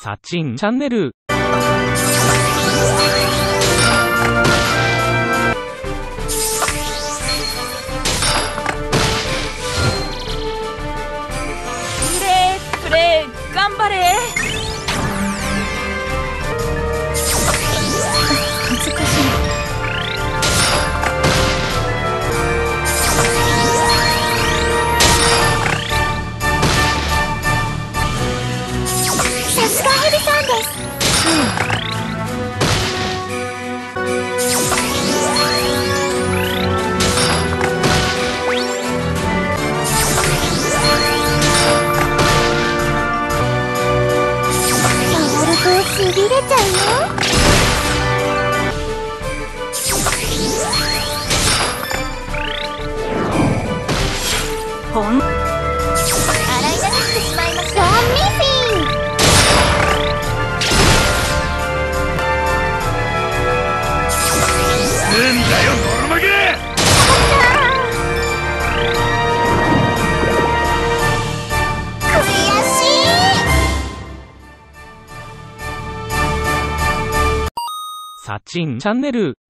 サチンチャンネル。プレープレー頑張れ。さすがヘビさん。です触るとしびれちゃうよほサチンチャンネル